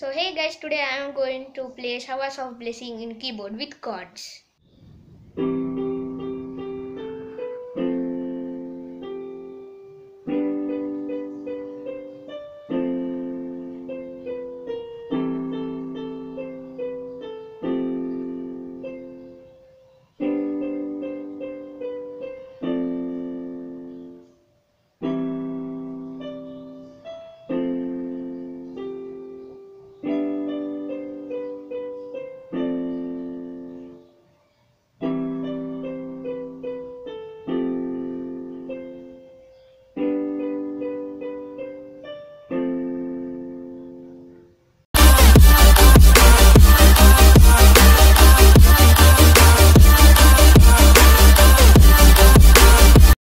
So hey guys, today I am going to play Showers of Blessing in keyboard with chords.